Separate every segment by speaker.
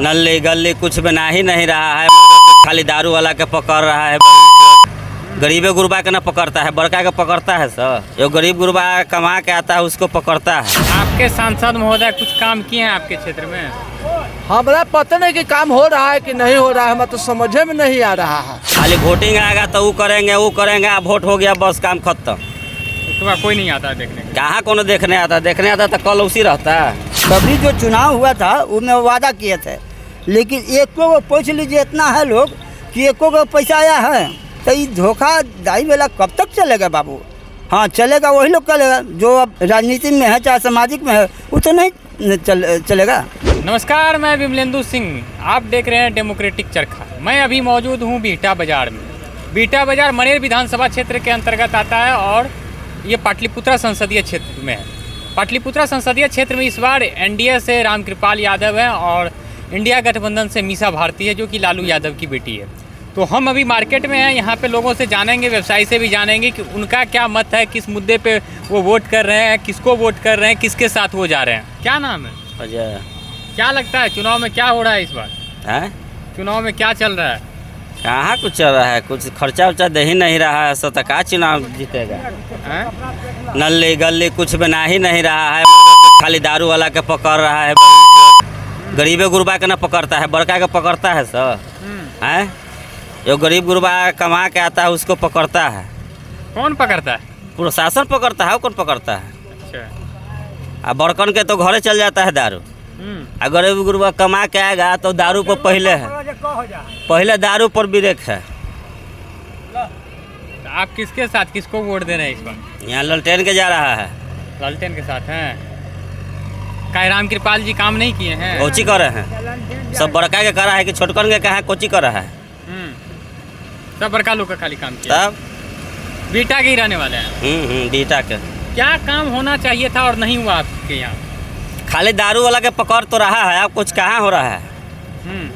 Speaker 1: नल्ली गली कुछ बना ही नहीं रहा है। खाली दारू वाला के पकड़ रहा है। गरीबे गुरबा के ना पकड़ता है बड़का के पकड़ता है सर। जो गरीब गुरबा कमा के आता है उसको पकड़ता है।
Speaker 2: आपके सांसद महोदय कुछ काम किए हैं आपके क्षेत्र में?
Speaker 3: हमारा पता नहीं कि काम हो रहा है कि नहीं हो रहा है हमें तो समझे में नहीं आ रहा है।
Speaker 1: खाली वोटिंग आएगा तो वो करेंगे वो करेंगे वोट हो गया बस काम खत्म।
Speaker 2: उसके कोई नहीं आता है देखने के
Speaker 1: कहाँ कोनो देखने आता? देखने आता तो कल उसी रहता।
Speaker 4: कभी जो चुनाव हुआ था उनमें वादा किए थे। लेकिन एको को पूछ लीजिए इतना है लोग कि एको को पैसा आया है तो ये धोखाधड़ी वाला कब तक चलेगा बाबू? हाँ चलेगा वही लोग चलेगा जो अब राजनीति में है चाहे सामाजिक में है वो तो नहीं चल, चलेगा।
Speaker 2: नमस्कार मैं विमलेंदु सिंह। आप देख रहे हैं डेमोक्रेटिक चरखा। मैं अभी मौजूद हूँ बीटा बाज़ार में। बीटा बाज़ार मनेर विधानसभा क्षेत्र के अंतर्गत आता है और ये पाटलिपुत्रा संसदीय क्षेत्र में है। पाटलिपुत्रा संसदीय क्षेत्र में इस बार एनडीए से रामकृपाल यादव है और इंडिया गठबंधन से मीसा भारती है जो कि लालू यादव की बेटी है। तो हम अभी मार्केट में हैं यहाँ पे लोगों से जानेंगे व्यवसायी से भी जानेंगे कि उनका क्या मत है किस मुद्दे पे वो वोट कर रहे हैं किसको वोट कर रहे हैं किसके साथ वो जा रहे हैं। क्या नाम है?
Speaker 1: अजय।
Speaker 2: क्या लगता है चुनाव में क्या हो रहा है इस बार?
Speaker 1: है?
Speaker 2: चुनाव में क्या चल रहा है?
Speaker 1: कहाँ कुछ चल रहा है? कुछ खर्चा उर्चा दे ही नहीं रहा है सो तो का चुनाव जीतेगा? नल्ली गली कुछ बना ही नहीं रहा है खाली दारू वाला के पकड़ रहा है गरीबे गुरबा के ना पकड़ता है बड़का के पकड़ता है सर
Speaker 2: हम्म,
Speaker 1: है? जो गरीब गुरबा कमा के आता है उसको पकड़ता है।
Speaker 2: कौन पकड़ता है?
Speaker 1: प्रशासन पकड़ता है वो कौन पकड़ता है?
Speaker 2: अच्छा।
Speaker 1: आ बड़कन के तो घरे चल जाता है दारू।
Speaker 2: हम्म,
Speaker 1: आ गरीब गुरबा कमा के आएगा तो दारू पर पहले है। पहले दारू पर ब्रेक है।
Speaker 2: तो आप किसके साथ किसको वोट दे रहे हैं इस बार?
Speaker 1: यहाँ ललटेन के जा रहा है।
Speaker 2: लालटेन के साथ हैं। काय राम कृपाल जी काम नहीं किए हैं।
Speaker 1: कोची कर रहे हैं। सब बड़का के करा है कि छोटकन के कहा कोची कर रहा है।
Speaker 2: हम्म, सब बड़का लोग का खाली काम किया।
Speaker 1: तब?
Speaker 2: बीटा के ही रहने वाले हैं।
Speaker 1: हम्म हम्म बीटा के।
Speaker 2: क्या काम होना चाहिए था और नहीं हुआ आपके यहाँ?
Speaker 1: खाली दारू वाला के पकड़ तो रहा है अब कुछ कहाँ हो रहा है?
Speaker 2: हम्म।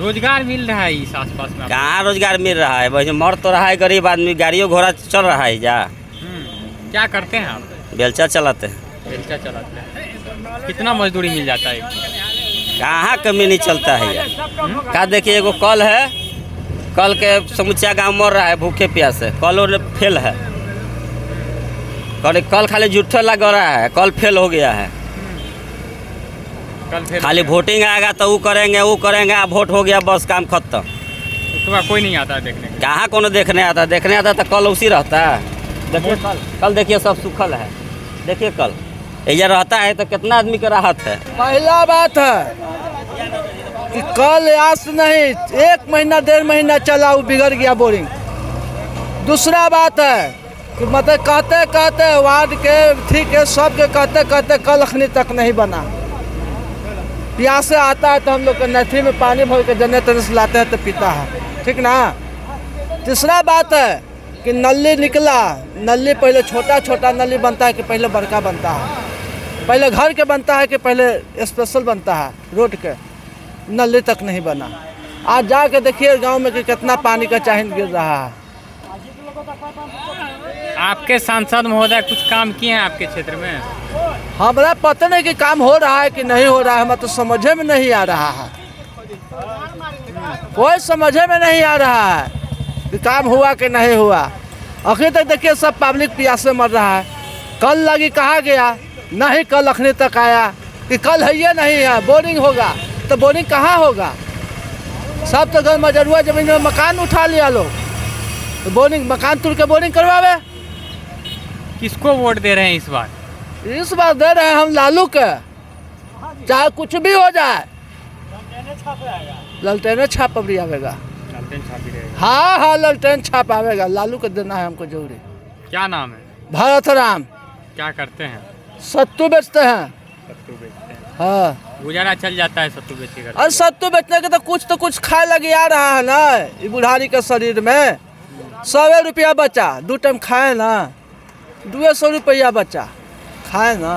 Speaker 2: रोज़गार मिल रहा है इस आसपास में
Speaker 1: कहाँ रोज़गार मिल रहा है? वैसे मर तो रहा है गरीब आदमी गाड़ियों घोड़ा चल रहा है जा।
Speaker 2: हम्म, क्या करते हैं आप?
Speaker 1: बेलचा चलाते हैं।
Speaker 2: रिक्शा चलाते हैं। कितना मजदूरी मिल जाता है?
Speaker 1: कहाँ कमी नहीं चलता है यार। का देखिए एगो कल है कल के समुचा गाँव मर रहा है भूखे प्यासे। कल और फेल है। कल कल खाली जुट्ठे लग रहा है। कल फेल हो गया है।
Speaker 2: कल फिर
Speaker 1: खाली वोटिंग आएगा तो वो करेंगे वो करेंगे अब वोट हो गया बस काम खत्म।
Speaker 2: उसके कोई नहीं आता देखने
Speaker 1: कहाँ कोनो देखने आता देखने आता तो कल उसी रहता है। देखिए कल कल देखिए सब सूखल है। देखिए कल। ये रहता है तो कितना आदमी का राहत है।
Speaker 3: पहला बात है कि कल आस नहीं एक महीना डेढ़ महीना चला वो बिगड़ गया बोरिंग दूसरा बात है मतलब कहते कहते वार्ड के, ठीक है सब के कहते कहते, कल अखनी तक नहीं बना। प्यासे आता है तो हम लोग नथी में पानी भर के जनरेटर से लाते हैं तो पीता है। ठीक ना? तीसरा बात है कि नली निकला, नली पहले छोटा छोटा नली बनता है कि पहले बड़का बनता है? पहले घर के बनता है कि पहले स्पेशल बनता है? रोड के। नली तक नहीं बना। आज जाके देखिए गाँव में कि कितना पानी का चाहिन गिर रहा है।
Speaker 2: आपके सांसद महोदय, कुछ काम किए हैं आपके क्षेत्र में?
Speaker 3: हमारा पता नहीं कि काम हो रहा है कि नहीं हो रहा है हमें तो समझे में नहीं आ रहा है। कोई समझे में नहीं आ रहा है कि काम हुआ कि नहीं हुआ। अखनी तक देखिए, सब पब्लिक प्यास प्यासे मर रहा है। कल लगी कहा गया? नहीं, कल अखने तक आया। कि कल है ये नहीं है बोरिंग होगा। तो बोरिंग कहाँ होगा? सब तो घर मजरुआ ज़मीन में मकान उठा लिया लोग। तो बोरिंग मकान तुर के बोरिंग करवावे?
Speaker 2: किसको वोट दे रहे हैं इस बार?
Speaker 3: इस बार दे रहे हैं हम लालू के। चाहे कुछ भी हो जाए। ललटेने छाप अबरी आवेगा
Speaker 2: लालटेन छापी रहेगा।
Speaker 3: हाँ हाँ ललटेन छाप आवेगा लालू के देना है हमको ज़रूरी।
Speaker 2: क्या नाम है?
Speaker 3: भरत राम।
Speaker 2: क्या करते हैं?
Speaker 3: सत्तू बेचते हैं।
Speaker 2: सत्तू बेचते हैं।
Speaker 3: हाँ।
Speaker 2: गुजारा चल जाता है सत्तू बेच के।
Speaker 3: अरे सत्तू बेचने के तो कुछ तो कुछ खाए लगे आ रहा है ना। बुढ़ारी के शरीर में। सौ रुपया बचा। दो टाइम खाए ना। दो सौ रुपया बच्चा। खाए ना।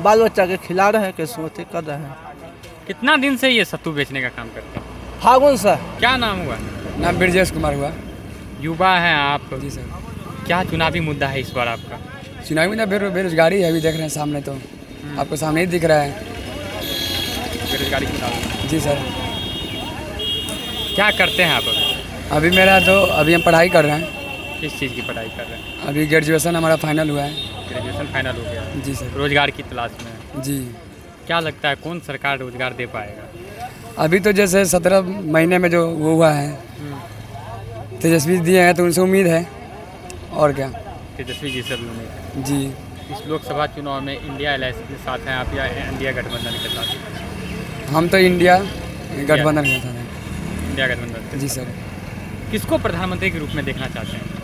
Speaker 3: बाल बच्चा के खिला रहे हैं कैसे अथी कर रहे हैं।
Speaker 2: कितना दिन से ये सत्तू बेचने का काम करते हैं?
Speaker 3: फागुन सर
Speaker 2: क्या नाम हुआ?
Speaker 5: नाम ब्रजेश कुमार हुआ।
Speaker 2: युवा हैं आप।
Speaker 5: जी सर।
Speaker 2: क्या चुनावी मुद्दा है इस बार आपका?
Speaker 5: चुनावी में बेरो बेरोजगारी है अभी देख रहे हैं सामने तो। आपको सामने ही दिख रहा है।
Speaker 2: बेरोजगारी
Speaker 5: जी सर।
Speaker 2: क्या करते हैं आप अभी?
Speaker 5: अभी मेरा तो अभी हम पढ़ाई कर रहे हैं।
Speaker 2: किस चीज़ की पढ़ाई कर रहे हैं?
Speaker 5: अभी ग्रेजुएशन हमारा फाइनल हुआ है।
Speaker 2: ग्रेजुएशन फाइनल हो गया।
Speaker 5: जी सर।
Speaker 2: रोज़गार की तलाश में।
Speaker 5: जी।
Speaker 2: क्या लगता है कौन सरकार रोज़गार दे पाएगा?
Speaker 5: अभी तो जैसे सत्रह महीने में जो वो हुआ है तेजस्वी दिए हैं तो उनसे उम्मीद है। और क्या?
Speaker 2: तेजस्वी जी से भी उम्मीद।
Speaker 5: जी।
Speaker 2: इस लोकसभा चुनाव में इंडिया एल के साथ हैं आप या इंडिया गठबंधन के साथ?
Speaker 5: हम तो इंडिया गठबंधन के साथ हैं।
Speaker 2: इंडिया गठबंधन
Speaker 5: जी सर।
Speaker 2: किसको प्रधानमंत्री के रूप में देखना चाहते हैं?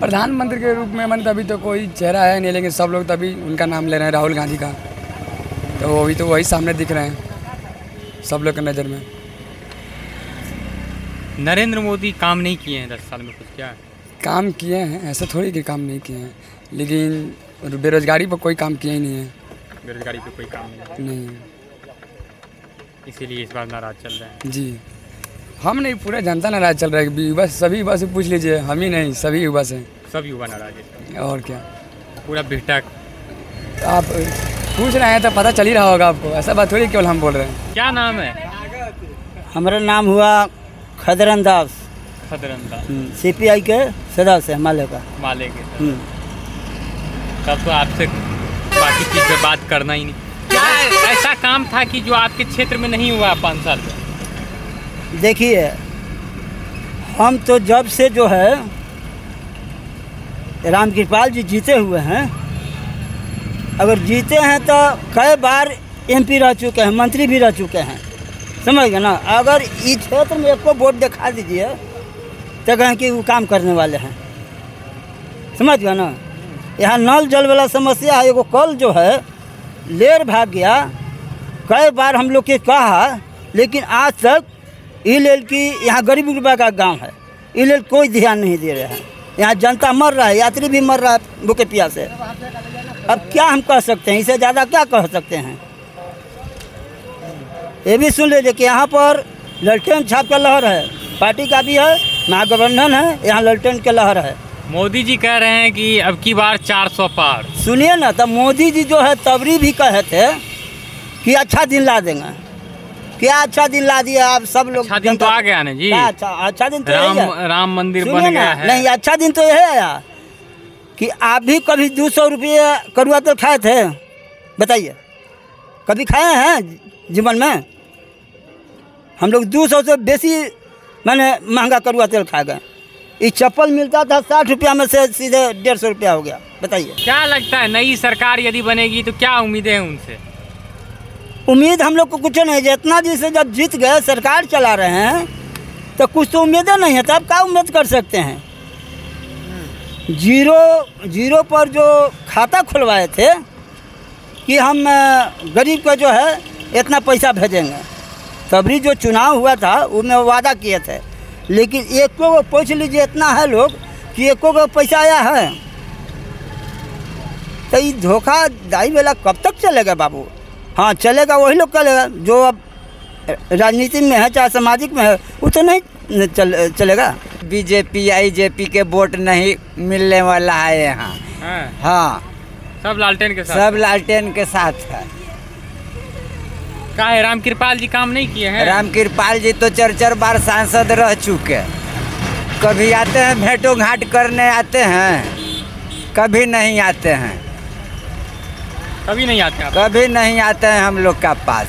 Speaker 5: प्रधानमंत्री के रूप में मन तो अभी तो कोई चेहरा है नहीं लेकिन सब लोग तो अभी उनका नाम ले रहे हैं राहुल गांधी का। तो वो अभी तो वही सामने दिख रहे हैं सब लोग की नज़र में।
Speaker 2: नरेंद्र मोदी काम नहीं किए हैं दस साल में कुछ क्या?
Speaker 5: काम किए हैं ऐसा थोड़ी कि काम नहीं किए हैं लेकिन बेरोजगारी पर कोई काम किया ही नहीं है।
Speaker 2: बेरोजगारी पे कोई काम नहीं है।
Speaker 5: नहीं।
Speaker 2: इसीलिए इस बार नाराज़ चल रहे हैं।
Speaker 5: जी। हम नहीं पूरा जनता नाराज़ चल रहा है युवा सभी युवा से पूछ लीजिए। हम ही नहीं सभी युवा से।
Speaker 2: सब युवा नाराज़ है।
Speaker 5: और क्या?
Speaker 2: पूरा बेटा
Speaker 5: आप पूछ रहे हैं तो पता चल ही रहा होगा आपको। ऐसा बात थोड़ी केवल हम बोल रहे हैं।
Speaker 2: क्या नाम है?
Speaker 4: हमारा नाम हुआ खदरन दास।
Speaker 2: खदरंदा
Speaker 4: सीपीआई के सदस्य हिमालय का।
Speaker 2: माले के।
Speaker 4: हम्म।
Speaker 2: तब तो आपसे बाकी चीज़ पे बात करना ही नहीं। क्या ऐसा काम था कि जो आपके क्षेत्र में नहीं हुआ पाँच साल में?
Speaker 4: देखिए, हम तो जब से जो है, राम कृपाल जी जीते हुए हैं, अगर जीते हैं तो कई बार एमपी रह चुके हैं, मंत्री भी रह चुके हैं। समझ गए ना? अगर इस क्षेत्र में एक वोट दिखा दीजिए तो कहें कि वो काम करने वाले हैं। समझ गए ना? यहाँ नल जल वाला समस्या है, एगो कल जो है, लेर भाग गया। कई बार हम लोग के कहा, लेकिन आज तक ई लेल की यहाँ गरीब गुरबा का गाँव है। ई लेल कोई ध्यान नहीं दे रहे हैं। यहाँ जनता मर रहा है यात्री भी मर रहा है भूखे प्यासे। अब क्या हम कह सकते हैं? इससे ज़्यादा क्या कह सकते हैं? ये भी सुन लीजिए कि यहाँ पर ललटेन छाप का लहर है। पार्टी का भी है महागठबंधन है यहाँ ललटेन के लहर है।
Speaker 2: मोदी जी कह रहे हैं कि अब की बार 400 पार।
Speaker 4: सुनिए ना तब मोदी जी जो है तबरी भी कहे थे कि अच्छा दिन ला देंगे। क्या अच्छा दिन ला दिया आप सब लोग
Speaker 2: अच्छा दिन तो आ गया ना जी।
Speaker 4: अच्छा अच्छा दिन तो
Speaker 2: राम। राम मंदिर बन गया है।
Speaker 4: नहीं अच्छा दिन तो यही है कि आप भी कभी दो सौ रुपये करुआ तेल खाए थे? बताइए। कभी खाए हैं जीवन में? हम लोग दो सौ से बेसी मैंने महँगा करुआ तेल खा गए। ये चप्पल मिलता था साठ रुपया में से सीधे डेढ़ सौ रुपया हो गया। बताइए।
Speaker 2: क्या लगता है नई सरकार यदि बनेगी तो क्या उम्मीदें हैं उनसे?
Speaker 4: उम्मीद हम लोग को कुछ नहीं है। जितना दिन से जब जीत गए, सरकार चला रहे हैं तो कुछ तो उम्मीदें नहीं है। तब क्या उम्मीद कर सकते हैं? ज़ीरो ज़ीरो पर जो खाता खुलवाए थे, कि हम गरीब को जो है, इतना पैसा भेजेंगे। तभी जो चुनाव हुआ था उसमें वादा किए थे। लेकिन एको को पूछ लीजिए, इतना है लोग, कि एको को पैसा आया है। तो ये धोखाधड़ी वाला कब तक चलेगा बाबू? हाँ चलेगा वही लोग चलेगा जो अब राजनीति में है चाहे सामाजिक में है वो तो नहीं चल, चलेगा।
Speaker 6: बीजेपी आईजेपी के वोट नहीं मिलने वाला है यहाँ।
Speaker 2: हाँ,
Speaker 6: हाँ।
Speaker 2: सब लालटेन के साथ
Speaker 6: सब लालटेन के साथ है।
Speaker 2: का है? राम कृपाल जी काम नहीं किए हैं?
Speaker 6: राम कृपाल जी तो चार चार बार सांसद रह चुके कभी आते हैं भेंटो घाट करने आते हैं कभी नहीं आते हैं।
Speaker 2: कभी नहीं आते आप?
Speaker 6: कभी नहीं आते हैं हम लोग का पास।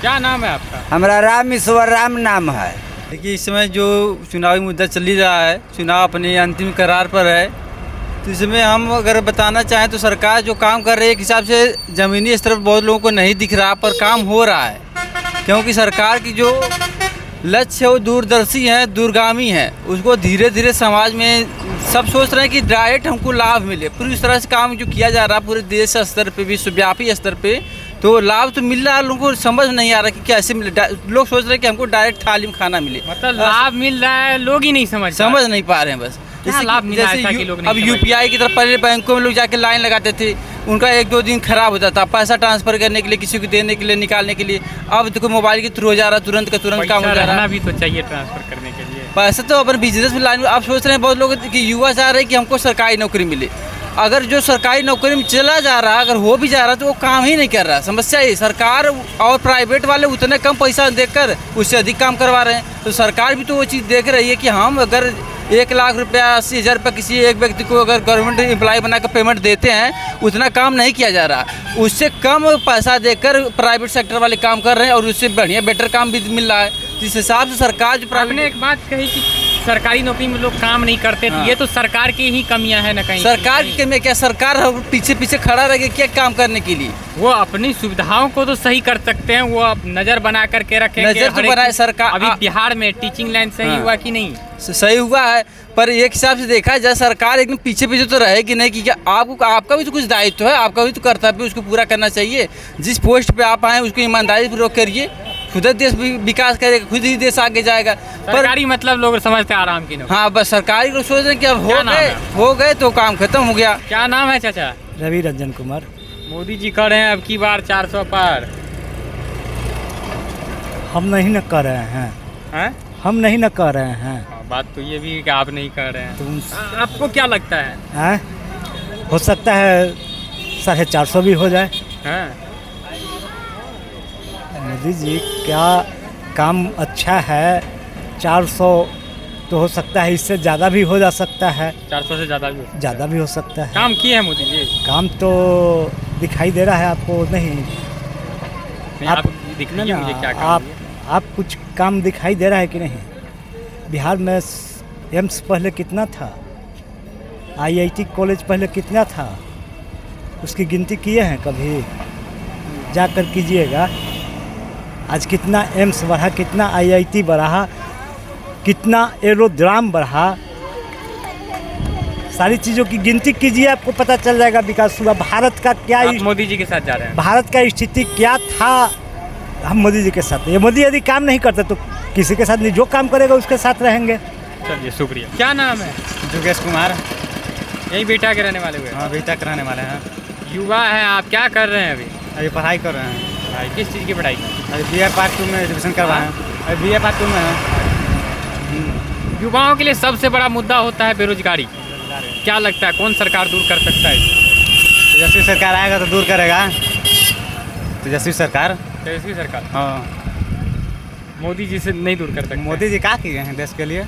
Speaker 2: क्या नाम है आपका?
Speaker 6: हमारा राम ईश्वर राम नाम है।
Speaker 7: देखिए इस समय जो चुनावी मुद्दा चल ही रहा है चुनाव अपने अंतिम करार पर है तो इसमें हम अगर बताना चाहें तो सरकार जो काम कर रही है एक हिसाब से ज़मीनी स्तर पर बहुत लोगों को नहीं दिख रहा पर काम हो रहा है। क्योंकि सरकार की जो लक्ष्य है वो दूरदर्शी है दूरगामी है उसको धीरे धीरे समाज में सब सोच रहे हैं कि डायरेक्ट हमको लाभ मिले। पूरी इस तरह से काम जो किया जा रहा है पूरे देश स्तर पे विश्वव्यापी स्तर पर तो लाभ तो मिल रहा है लोगों को समझ नहीं आ रहा कि कैसे मिले। लोग सोच रहे हैं कि हमको डायरेक्ट थाली में खाना मिले।
Speaker 2: मतलब लाभ मिल रहा है लोग ही नहीं समझ
Speaker 7: समझ नहीं पा रहे हैं बस।
Speaker 2: लाभ मिल
Speaker 7: अब यूपीआई की तरफ़ पहले बैंकों में लोग जाके लाइन लगाते थे। उनका एक दो दिन खराब होता था। पैसा ट्रांसफ़र करने के लिए किसी को देने के लिए निकालने के लिए। अब देखो मोबाइल के थ्रू हो जा रहा है तुरंत का तुरंत काम हो जा रहा। है
Speaker 2: भी तो चाहिए ट्रांसफ़र करने के लिए।
Speaker 7: पैसा तो अपन बिज़नेस में लाइन आप सोच रहे हैं बहुत लोग कि युवा चाह रहे हैं कि हमको सरकारी नौकरी मिले। अगर जो सरकारी नौकरी में चला जा रहा है अगर हो भी जा रहा है तो वो काम ही नहीं कर रहा। समस्या ये सरकार और प्राइवेट वाले उतने कम पैसा देकर उससे अधिक काम करवा रहे हैं। तो सरकार भी तो वो चीज़ देख रही है कि हम अगर एक लाख रुपया, अस्सी हज़ार रुपये किसी एक व्यक्ति को अगर गवर्नमेंट एम्प्लॉय बनाकर पेमेंट देते हैं, उतना काम नहीं किया जा रहा। उससे कम पैसा देकर प्राइवेट सेक्टर वाले काम कर रहे हैं और उससे बढ़िया बेटर काम भी मिल रहा है। जिस हिसाब से सरकार जो प्राइवेट
Speaker 2: एक बात कही कि सरकारी नौकरी में लोग काम नहीं करते
Speaker 7: हाँ।
Speaker 2: ये तो सरकार की ही कमियाँ है ना कहीं
Speaker 7: सरकार की कमी है क्या सरकार पीछे पीछे खड़ा रहेगी क्या काम करने के लिए?
Speaker 2: वो अपनी सुविधाओं को तो सही कर सकते हैं वो अब नज़र बना करके रखे
Speaker 7: नज़र तो बनाए सरकार-
Speaker 2: अभी बिहार में टीचिंग लाइन सही
Speaker 7: हाँ।
Speaker 2: हुआ कि नहीं?
Speaker 7: सही हुआ है पर एक हिसाब से देखा जाए सरकार एकदम पीछे पीछे तो रहे रहेगी नहीं कि क्या आपको आपका भी तो कुछ दायित्व है आपका भी तो कर्तव्य उसको पूरा करना चाहिए। जिस पोस्ट पे आप आए उसको ईमानदारी पूर्वक करिए। खुद देश विकास करेगा खुद ही देश आगे जाएगा। पर
Speaker 2: सरकारी मतलब लोग समझते हैं आराम की
Speaker 7: हाँ बस सरकारी लोग सोच रहे हैं कि अब हो गए
Speaker 2: हो?
Speaker 7: गए तो काम खत्म हो गया।
Speaker 2: क्या नाम है चाचा?
Speaker 8: रवि रंजन कुमार।
Speaker 2: मोदी जी कर रहे हैं अब की बार 400 पार।
Speaker 8: हम नहीं न कर रहे हैं।
Speaker 2: हैं?
Speaker 8: हम नहीं न कर रहे हैं।
Speaker 2: हाँ, बात तो ये भी है कि आप नहीं कर रहे हैं।
Speaker 8: तुम
Speaker 2: आ- आपको क्या लगता है?
Speaker 8: हैं? हो सकता है साढ़े चार सौ भी हो जाए।
Speaker 2: हैं?
Speaker 8: मोदी जी क्या काम अच्छा है? चार सौ तो हो सकता है इससे ज़्यादा भी हो जा सकता है।
Speaker 2: 400 से ज़्यादा भी।
Speaker 8: ज़्यादा भी हो सकता है।
Speaker 2: काम किए हैं मोदी जी?
Speaker 8: काम तो दिखाई दे रहा है आपको नहीं।
Speaker 2: नहीं,
Speaker 8: आप-
Speaker 2: आप दिखाइए
Speaker 8: ना,
Speaker 2: मुझे क्या काम
Speaker 8: आप। आप कुछ काम दिखाई दे रहा है कि नहीं? बिहार में एम्स पहले कितना था? आईआईटी कॉलेज पहले कितना था? उसकी गिनती किए हैं कभी? जाकर कीजिएगा। आज कितना एम्स बढ़ा कितना आईआईटी बढ़ा कितना एरोड्राम बढ़ा। सारी चीज़ों की गिनती कीजिए आपको पता चल जाएगा विकास हुआ। भारत का क्या
Speaker 2: मोदी जी के साथ जा रहे हैं।
Speaker 8: भारत का स्थिति क्या था? हम मोदी जी के साथ ये मोदी यदि काम नहीं करते तो किसी के साथ नहीं जो काम करेगा उसके साथ रहेंगे।
Speaker 2: चलिए शुक्रिया। क्या नाम है?
Speaker 9: योगेश कुमार।
Speaker 2: यही बेटा के रहने वाले हुए
Speaker 9: हाँ। बेटा तक रहने वाले हैं।
Speaker 2: युवा हैं आप क्या कर रहे हैं अभी?
Speaker 9: अभी पढ़ाई कर रहे हैं।
Speaker 2: भाई किस चीज़ की पढ़ाई?
Speaker 9: अभी बी ए पार्ट टू में एडमिशन करवाए हैं। अभी बी ए पार्ट टू में है।
Speaker 2: युवाओं के लिए सबसे बड़ा मुद्दा होता है बेरोजगारी। क्या लगता है कौन सरकार दूर कर सकता है?
Speaker 9: तेजस्वी सरकार आएगा तो दूर करेगा। तेजस्वी सरकार।
Speaker 2: तेजस्वी सरकार।
Speaker 9: हाँ।
Speaker 2: मोदी जी से नहीं दूर कर सकते।
Speaker 9: मोदी जी क्या किए हैं देश के लिए।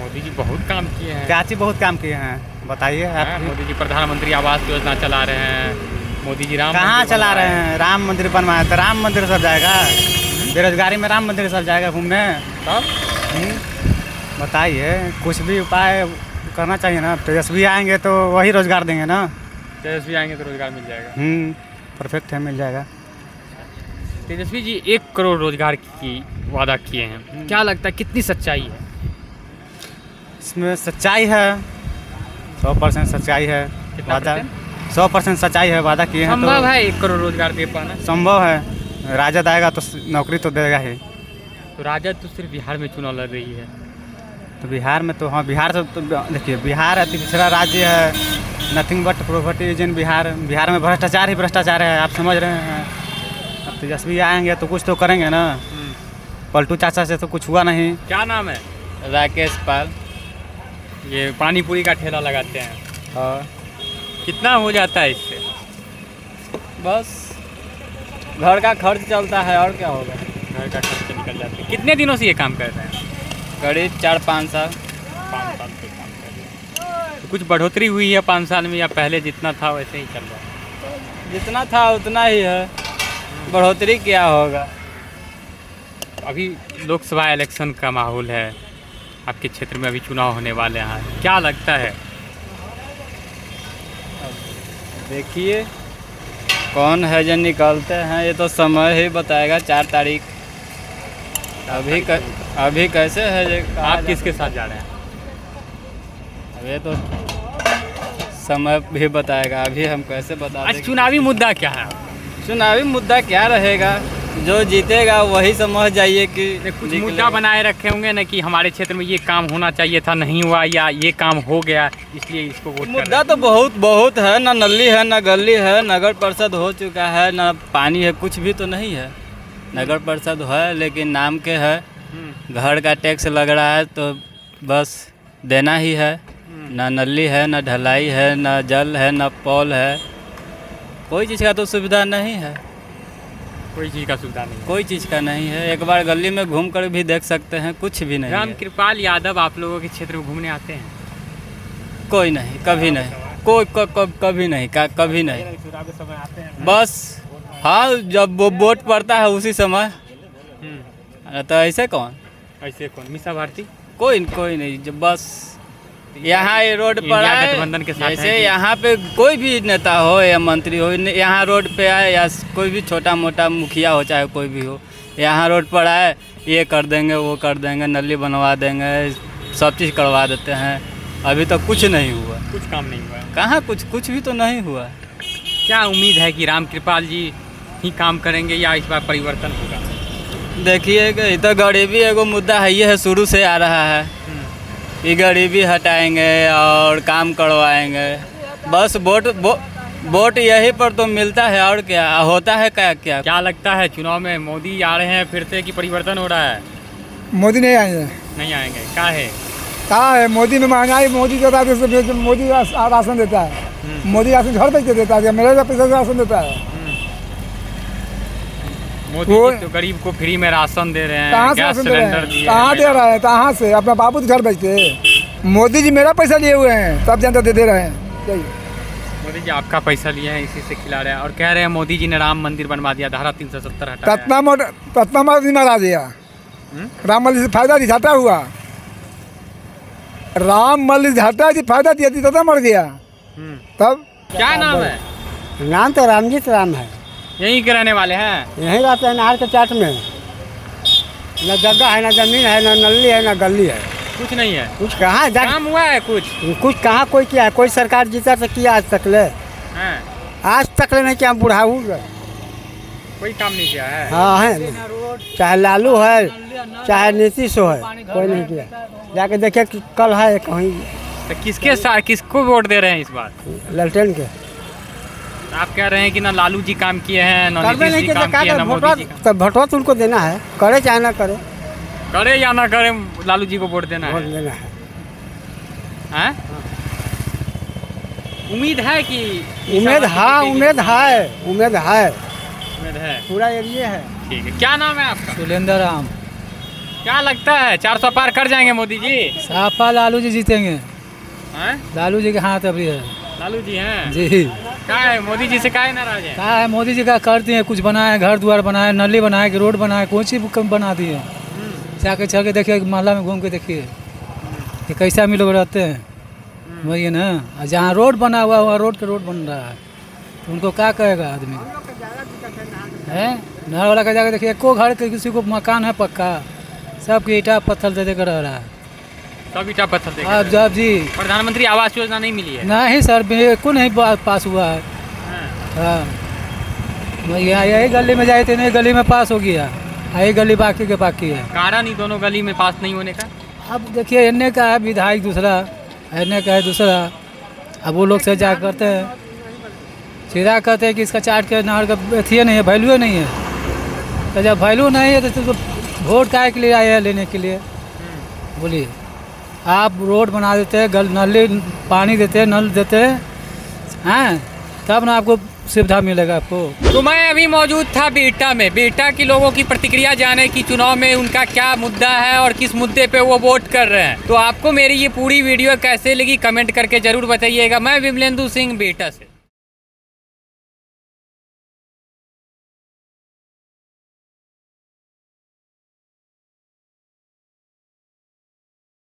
Speaker 2: मोदी जी बहुत काम किए हैं।
Speaker 9: क्या चीज़ बहुत काम किए हैं। बताइए
Speaker 2: हाँ,
Speaker 9: आप
Speaker 2: मोदी जी प्रधानमंत्री आवास योजना चला रहे हैं। मोदी जी राम
Speaker 9: कहाँ चला रहे हैं? राम मंदिर बनवाए तो राम मंदिर सब जाएगा। बेरोजगारी में राम मंदिर सब जाएगा घूमने।
Speaker 2: तब
Speaker 9: हम्म, बताइए कुछ भी उपाय करना चाहिए ना? तेजस्वी आएँगे तो वही रोज़गार देंगे ना?
Speaker 2: तेजस्वी आएँगे तो रोज़गार मिल जाएगा।
Speaker 9: हम्म परफेक्ट है मिल जाएगा।
Speaker 2: तेजस्वी जी एक करोड़ रोज़गार की वादा किए हैं। क्या लगता है कितनी सच्चाई है?
Speaker 9: इसमें सच्चाई है सौ परसेंट सच्चाई है वादा सौ परसेंट सच्चाई है वादा किए हैं
Speaker 2: संभव
Speaker 9: तो
Speaker 2: है एक करोड़ रोज़गार दे पाना?
Speaker 9: संभव है। राजद आएगा तो नौकरी तो देगा ही।
Speaker 2: तो राजद तो सिर्फ़ बिहार में चुनाव लड़ रही है।
Speaker 9: तो बिहार में तो हाँ बिहार से तो देखिए बिहार अति पिछड़ा राज्य है। Nothing but property is in Bihar Bihar में भ्रष्टाचार ही भ्रष्टाचार है आप समझ रहे हैं। अब तेजस्वी आएँगे तो कुछ तो करेंगे ना। पलटू चाचा से तो कुछ हुआ नहीं।
Speaker 2: क्या नाम है?
Speaker 7: राकेश पाल।
Speaker 2: ये पानीपुरी का ठेला लगाते हैं।
Speaker 7: और
Speaker 2: कितना हो जाता है इससे?
Speaker 7: बस। घर का खर्च चलता है और क्या होगा?
Speaker 2: घर का खर्च निकल जाता है। कितने दिनों से ये काम कर रहे हैं?
Speaker 7: करीब चार पाँच साल।
Speaker 2: पाँच साल से काम कर रहे हैं। तो कुछ बढ़ोतरी हुई है पाँच साल में या पहले जितना था वैसे ही चल रहा है?
Speaker 7: जितना था उतना ही है। बढ़ोतरी क्या होगा?
Speaker 2: अभी लोकसभा इलेक्शन का माहौल है। आपके क्षेत्र में अभी चुनाव होने वाले हैं। क्या लगता है?
Speaker 7: देखिए कौन है जो निकलते हैं ये तो समय ही बताएगा चार तारीख। अभी क, अभी कैसे है जे
Speaker 2: आप किसके साथ जा रहे हैं?
Speaker 7: अब ये तो समय भी बताएगा अभी हम कैसे बता
Speaker 2: चुनावी मुद्दा क्या है?
Speaker 7: चुनावी मुद्दा क्या रहेगा? जो जीतेगा वही समझ जाइए कि
Speaker 2: कुछ। मुद्दा बनाए रखे होंगे ना कि हमारे क्षेत्र में ये काम होना चाहिए था नहीं हुआ या ये काम हो गया इसलिए इसको वोट
Speaker 7: मुद्दा तो बहुत बहुत है ना नली है ना गली है नगर परिषद हो चुका है ना पानी है कुछ भी तो नहीं है। नगर परिषद है लेकिन नाम के है।
Speaker 2: हम्म,
Speaker 7: घर का टैक्स लग रहा है तो बस देना ही है।
Speaker 10: ना नली है ना ढलाई है ना जल है ना पॉल है। कोई चीज़ का तो सुविधा नहीं है।
Speaker 2: कोई चीज़ का सुविधा नहीं
Speaker 10: कोई चीज़ का नहीं है। एक बार गली में घूम कर भी देख सकते हैं कुछ भी नहीं
Speaker 2: राम कृपाल यादव आप लोगों के क्षेत्र में घूमने आते हैं?
Speaker 10: कोई नहीं कभी नहीं। कोई क- क- कभी नहीं का कभी नहीं।
Speaker 2: हैं
Speaker 10: बस हाँ जब वो वोट पड़ता है उसी समय। तो ऐसे कौन?
Speaker 2: ऐसे कौन? मिसा भारती?
Speaker 10: कोई कोई नहीं जब बस यहाँ ये रोड पर आए
Speaker 2: गठबंधन के साथ
Speaker 10: जैसे यहाँ पे कोई भी नेता हो या मंत्री हो यहाँ रोड पे आए या कोई भी छोटा मोटा मुखिया हो चाहे कोई भी हो यहाँ रोड पर आए ये कर देंगे वो कर देंगे नली बनवा देंगे सब चीज़ करवा देते हैं। अभी तक कुछ नहीं हुआ।
Speaker 2: कुछ काम नहीं हुआ।
Speaker 10: कहाँ कुछ कुछ भी तो नहीं हुआ।
Speaker 2: क्या उम्मीद है कि राम कृपाल जी ही काम करेंगे या इस बार परिवर्तन होगा?
Speaker 10: देखिए ये तो गरीबी एगो मुद्दा है ये है शुरू से आ रहा है। ये गरीबी हटाएँगे और काम करवाएँगे। बस वोट वोट यही पर तो मिलता है और क्या होता है क्या क्या?
Speaker 2: क्या लगता है चुनाव में मोदी आ रहे हैं फिर से कि परिवर्तन हो रहा है?
Speaker 11: मोदी नहीं आएँगे।
Speaker 2: नहीं आएँगे। क्या है?
Speaker 11: कहा है? मोदी में महँगाई मोदी देता है मोदी राशन देता है। मोदी राशन घर बेच के देता है मेरे पैसे राशन देता है।
Speaker 2: मोदी जी तो गरीब को फ्री में राशन दे रहे हैं
Speaker 11: कहाँ
Speaker 2: से
Speaker 11: राशन दे रहे हैं? कहाँ दे रहे हैं? कहाँ से? अपना बाबू के घर बेचते मोदी जी मेरा पैसा लिए हुए हैं तब जनता दे दे रहे हैं।
Speaker 2: मोदी जी आपका पैसा लिए हैं इसी से खिला रहे हैं। और कह रहे हैं मोदी जी ने राम मंदिर बनवा दिया धारा तीन सौ सत्तर
Speaker 11: ततना मरा दिया। राम मंदिर से फ़ायदा घाटा हुआ। राम मंदिर से हटा जी फ़ायदा दिया थी तथा मर गया।
Speaker 2: हम्म।
Speaker 11: तब
Speaker 2: क्या नाम है?
Speaker 12: नाम तो रामजीत राम है।
Speaker 2: यहीं के रहने वाले हैं।
Speaker 12: यहीं रहते हैं नहर के चाट में। न जगह है न ज़मीन है न नली है न गली है।
Speaker 2: कुछ नहीं है।
Speaker 12: कुछ कहाँ जा
Speaker 2: काम हुआ है कुछ?
Speaker 12: कुछ कहाँ कोई किया है? कोई सरकार जीता तो किया आज तक ले। आज तक ले नहीं किया बूढ़ा हूँ
Speaker 2: कोई काम नहीं किया है।
Speaker 12: हाँ है। चाहे लालू है चाहे नीतीश हो है। कोई नहीं किया। जाके देखिए कि कल है कहीं।
Speaker 2: तो किसके साथ किसको वोट दे रहे हैं इस बार?
Speaker 12: ललटेन के।
Speaker 2: आप कह रहे हैं कि ना लालू जी काम किए हैं ना
Speaker 12: करबे
Speaker 2: नीतीश
Speaker 12: नहीं
Speaker 2: जी
Speaker 12: किया
Speaker 2: काम
Speaker 12: क्या
Speaker 2: किए
Speaker 12: करे
Speaker 2: ना मोदी जी
Speaker 12: तो भोटवा तो उनको देना है। करे चाहे ना करे।
Speaker 2: करे या ना करे लालू जी को वोट देना
Speaker 12: वोट
Speaker 2: है
Speaker 12: देना है।
Speaker 2: हैं? उम्मीद है कि
Speaker 12: उम्मीद हाँ उम्मीद है उम्मीद है।
Speaker 2: उम्मीद है।
Speaker 12: पूरा एरिया है।
Speaker 2: ठीक है। क्या नाम है आपका?
Speaker 13: सुलेंद्र राम।
Speaker 2: क्या लगता है चार सौ पार कर जाएँगे मोदी जी?
Speaker 13: सापा लालू जी जीतेंगे। लालू जी के हाथ अभी है।
Speaker 2: लालू जी हैं।
Speaker 13: जी।
Speaker 2: क्या है मोदी जी से क्या नाराज़ है?
Speaker 13: कहा है मोदी जी का कर दिए कुछ बनाए घर द्वार बनाए नली बनाए कि रोड बनाए कोई चीज़ कम बना दिए जाके चल के देखिए मोहल्ला में घूम के देखिए कि कैसे हम लोग रहते हैं वही है ना। जहाँ रोड बना हुआ है, वहाँ रोड के रोड बन रहा है। तो उनको क्या कहेगा आदमी? है? नहर वाला का जाकर देखिए एको घर के किसी को मकान है पक्का। सबके ईटा पत्थर दे देकर रह रहा है।
Speaker 2: ईटा पत्थर
Speaker 13: अब जब जी।
Speaker 2: प्रधानमंत्री आवास योजना नहीं मिली है?
Speaker 13: नहीं सर बिल्कुल नहीं पास हुआ है। हाँ। मैं यहाँ यही गली में जाए थे नहीं गली में पास हो गया। हाँ, यही गली बाकी के बाकी है।
Speaker 2: कारण ही दोनों गली में पास नहीं होने का?
Speaker 13: अब देखिए एन का है विधायक दूसरा एन का है दूसरा। अब वो लोग से जा करते हैं। सीधा कहते हैं कि इसका चार्ट के नहर का अथी नहीं है वैल्यू नहीं है। तो जब वैल्यू नहीं है तो, तो वोट काय के लिए आए हैं लेने के लिए? बोलिए। आप रोड बना देते, गल, नली, पानी देते, नल देते, हैं? हैं तब ना आपको सुविधा मिलेगा आपको।
Speaker 2: तो मैं अभी मौजूद था बीटा में। बीटा के लोगों की प्रतिक्रिया जाने की, चुनाव में उनका क्या मुद्दा है और किस मुद्दे पे वो वोट कर रहे हैं। तो आपको मेरी ये पूरी वीडियो कैसे लगी, कमेंट करके ज़रूर बताइएगा। मैं विमलेंदु सिंह, बीटा से।